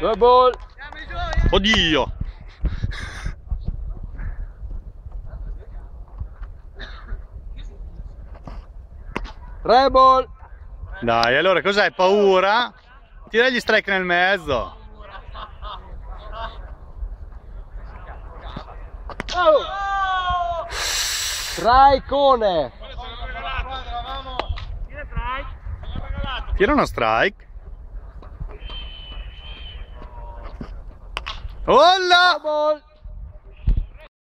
Due ball. Oddio! Tre ball. Dai, allora cos'hai? Paura? Tira gli strike nel mezzo. Oh. Strikeone. Tira uno strike. Olla! Ball.